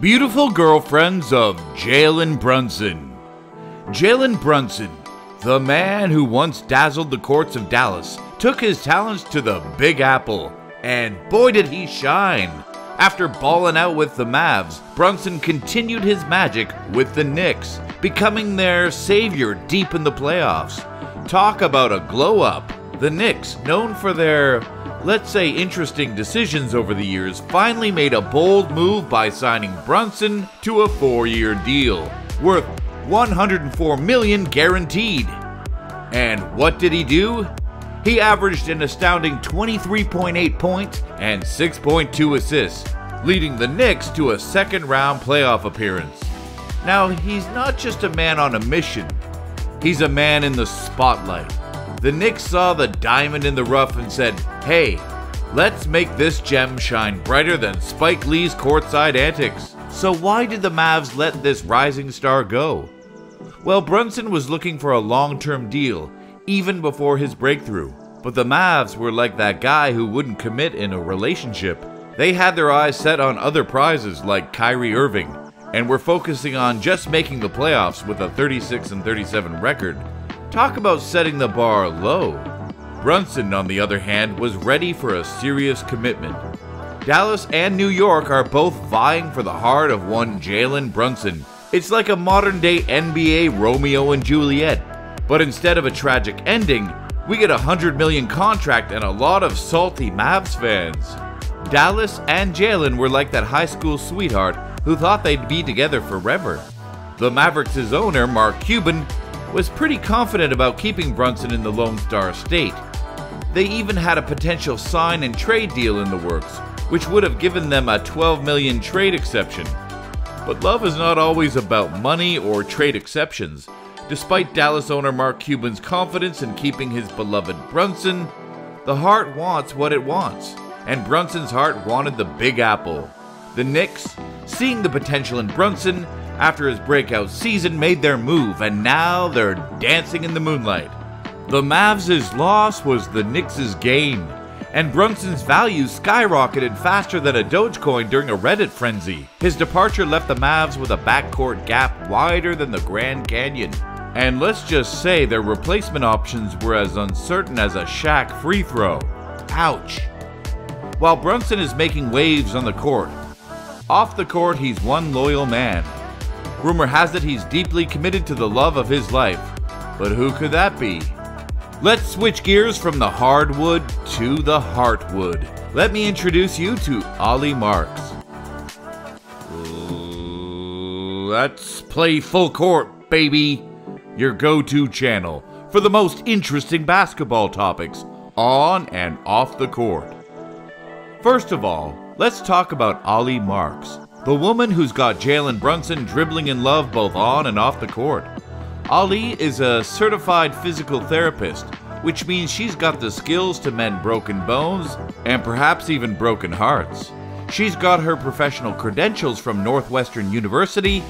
Beautiful girlfriends of Jalen Brunson. Jalen Brunson, the man who once dazzled the courts of Dallas, took his talents to the Big Apple, and boy did he shine. After balling out with the Mavs, Brunson continued his magic with the Knicks, becoming their savior deep in the playoffs. Talk about a glow up. The Knicks, known for their let's say interesting decisions over the years, finally made a bold move by signing Brunson to a four-year deal worth 104 million guaranteed. And what did he do? He averaged an astounding 23.8 points and 6.2 assists, leading the Knicks to a second round playoff appearance. Now, he's not just a man on a mission, he's a man in the spotlight. The Knicks saw the diamond in the rough and said, hey, let's make this gem shine brighter than Spike Lee's courtside antics. So, why did the Mavs let this rising star go? Well, Brunson was looking for a long term deal, even before his breakthrough. But the Mavs were like that guy who wouldn't commit in a relationship. They had their eyes set on other prizes like Kyrie Irving, and were focusing on just making the playoffs with a 36 and 37 record Talk about setting the bar low. Brunson, on the other hand, was ready for a serious commitment. Dallas and New York are both vying for the heart of one Jalen Brunson. It's like a modern day NBA Romeo and Juliet. But instead of a tragic ending, we get a 100 million contract and a lot of salty Mavs fans. Dallas and Jalen were like that high school sweetheart who thought they'd be together forever. The Mavericks' owner, Mark Cuban, was pretty confident about keeping Brunson in the Lone Star State. They even had a potential sign and trade deal in the works, which would have given them a 12 million trade exception. But love is not always about money or trade exceptions. Despite Dallas owner Mark Cuban's confidence in keeping his beloved Brunson, the heart wants what it wants, and Brunson's heart wanted the Big Apple. The Knicks, seeing the potential in Brunson, after his breakout season, made their move, and now they're dancing in the moonlight. The Mavs' loss was the Knicks' gain, and Brunson's value skyrocketed faster than a Dogecoin during a Reddit frenzy. His departure left the Mavs with a backcourt gap wider than the Grand Canyon. And let's just say their replacement options were as uncertain as a Shaq free throw. Ouch. While Brunson is making waves on the court, off the court he's one loyal man, Rumor has it he's deeply committed to the love of his life. But who could that be? Let's switch gears from the hardwood to the heartwood. Let me introduce you to Ali Marks. Let's play full court, baby. Your go to channel for the most interesting basketball topics on and off the court. First of all, let's talk about Ali Marks. The woman who's got Jalen Brunson dribbling in love both on and off the court. Ali is a certified physical therapist, which means she's got the skills to mend broken bones and perhaps even broken hearts. She's got her professional credentials from Northwestern University,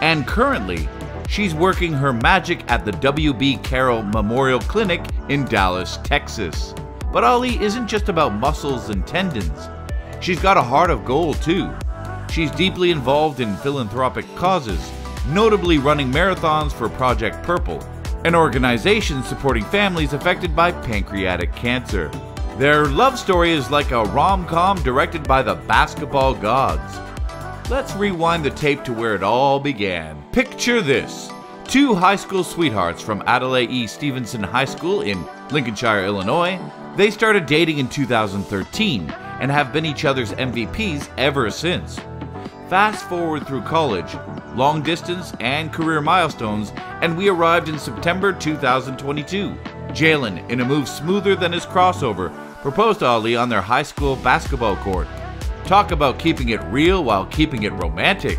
and currently, she's working her magic at the W.B. Carroll Memorial Clinic in Dallas, Texas. But Ali isn't just about muscles and tendons. She's got a heart of gold, too. She's deeply involved in philanthropic causes, notably running marathons for Project Purple, an organization supporting families affected by pancreatic cancer. Their love story is like a rom com directed by the basketball gods. Let's rewind the tape to where it all began. Picture this two high school sweethearts from Adlai E. Stevenson High School in Lincolnshire, Illinois. They started dating in 2013 and have been each other's MVPs ever since. Fast forward through college, long distance, and career milestones, and we arrived in September 2022. Jalen, in a move smoother than his crossover, proposed to Ali on their high school basketball court. Talk about keeping it real while keeping it romantic.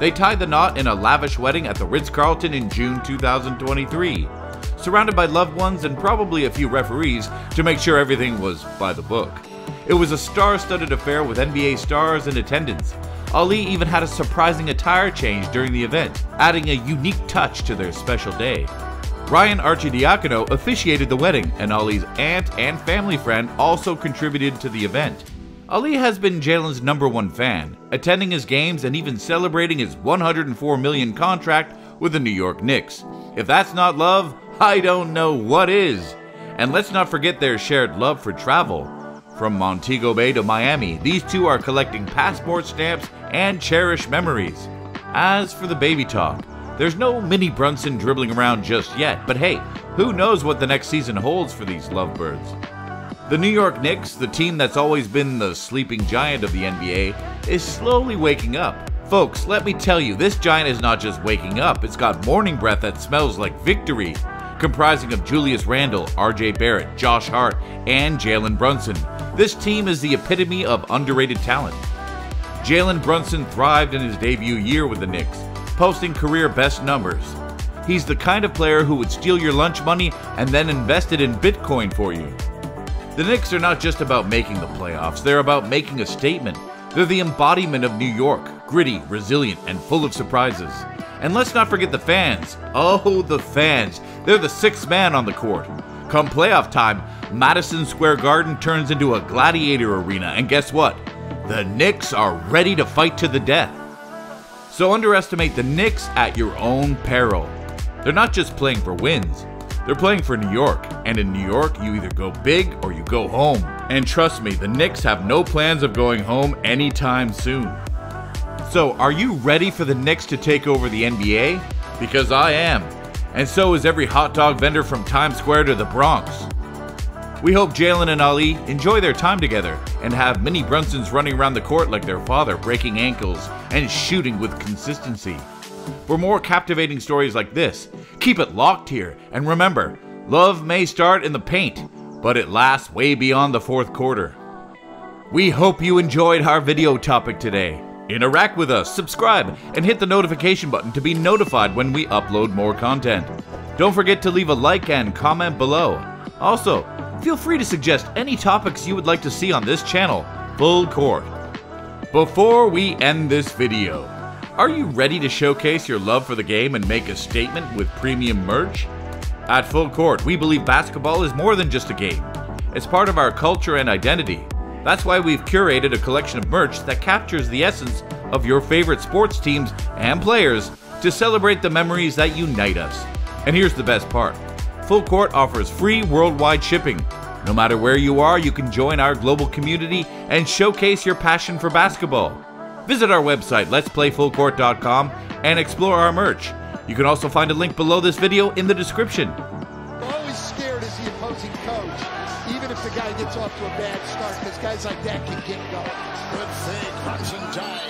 They tied the knot in a lavish wedding at the Ritz Carlton in June 2023, surrounded by loved ones and probably a few referees to make sure everything was by the book. It was a star studded affair with NBA stars in attendance, Ali even had a surprising attire change during the event, adding a unique touch to their special day. Ryan Arcidiacono officiated the wedding, and Ali's aunt and family friend also contributed to the event. Ali has been Jalen's number one fan, attending his games and even celebrating his 104 million contract with the New York Knicks. If that's not love, I don't know what is. And let's not forget their shared love for travel. From Montego Bay to Miami, these two are collecting passport stamps and cherished memories. As for the baby talk, there's no mini Brunson dribbling around just yet, but hey, who knows what the next season holds for these lovebirds? The New York Knicks, the team that's always been the sleeping giant of the NBA, is slowly waking up. Folks, let me tell you, this giant is not just waking up, it's got morning breath that smells like victory. Comprising of Julius Randle, RJ Barrett, Josh Hart, and Jalen Brunson, this team is the epitome of underrated talent. Jalen Brunson thrived in his debut year with the Knicks, posting career best numbers. He's the kind of player who would steal your lunch money and then invest it in Bitcoin for you. The Knicks are not just about making the playoffs, they're about making a statement. They're the embodiment of New York, gritty, resilient, and full of surprises. And let's not forget the fans. Oh, the fans. They're the sixth man on the court. Come playoff time, Madison Square Garden turns into a gladiator arena, and guess what? The Knicks are ready to fight to the death. So underestimate the Knicks at your own peril. They're not just playing for wins, they're playing for New York, and in New York, you either go big or you go home. And trust me, the Knicks have no plans of going home anytime soon. So, are you ready for the Knicks to take over the NBA? Because I am. And so is every hot dog vendor from Times Square to the Bronx. We hope Jalen and Ali enjoy their time together and have mini Brunsons running around the court like their father, breaking ankles and shooting with consistency. For more captivating stories like this, keep it locked here. And remember, love may start in the paint, but it lasts way beyond the fourth quarter. We hope you enjoyed our video topic today. Interact with us, subscribe, and hit the notification button to be notified when we upload more content. Don't forget to leave a like and comment below. Also, feel free to suggest any topics you would like to see on this channel, Full Court. Before we end this video, are you ready to showcase your love for the game and make a statement with premium merch? At Full Court, we believe basketball is more than just a game. It's part of our culture and identity. That's why we've curated a collection of merch that captures the essence of your favorite sports teams and players to celebrate the memories that unite us. And here's the best part Full Court offers free worldwide shipping. No matter where you are, you can join our global community and showcase your passion for basketball. Visit our website, let'splayfullcourt.com, and explore our merch. You can also find a link below this video in the description. Always scared as the opposing coach, even if the guy gets off to a bad start, because guys like that can get going. Good fake, Hudson Giles.